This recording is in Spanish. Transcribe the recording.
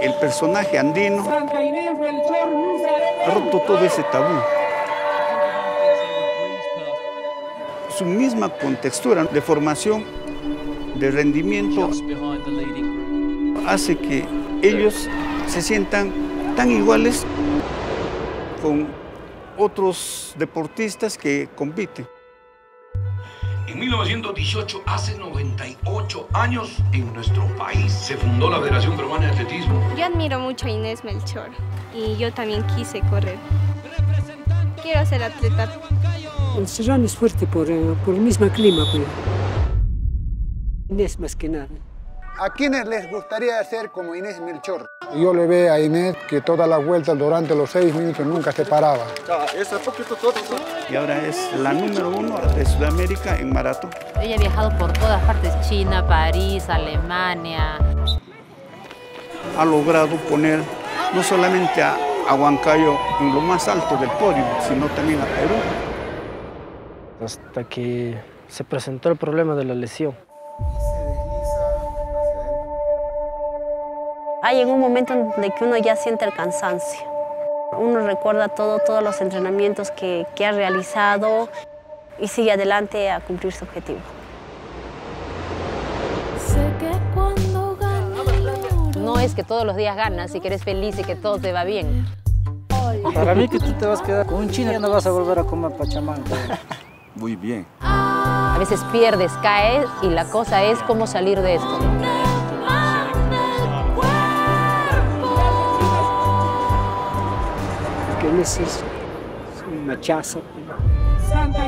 el personaje andino ha roto todo ese tabú. Su misma contextura de formación, de rendimiento, hace que ellos se sientan tan iguales con otros deportistas que compiten. En 1918, hace 98 años, en nuestro país se fundó la Federación Peruana de Atletismo. Yo admiro mucho a Inés Melchor y yo también quise correr. Quiero ser atleta. El serrano es fuerte por, eh, por el mismo clima. Pues. Inés más que nada. ¿A quiénes les gustaría ser como Inés Melchor? Yo le veo a Inés que todas las vueltas durante los seis minutos nunca se paraba. Y ahora es la número uno de Sudamérica en maratón. Ella ha viajado por todas partes, China, París, Alemania. Ha logrado poner no solamente a, a Huancayo en lo más alto del podio, sino también a Perú. Hasta que se presentó el problema de la lesión. Hay en un momento en que uno ya siente el cansancio. Uno recuerda todo, todos los entrenamientos que, que ha realizado y sigue adelante a cumplir su objetivo. No es que todos los días ganas y que eres feliz y que todo te va bien. Para mí que tú te vas a quedar con un chino y no vas a volver a comer pachamanca. Muy bien. A veces pierdes, caes y la cosa es cómo salir de esto. Que Inés es una chaza. Santa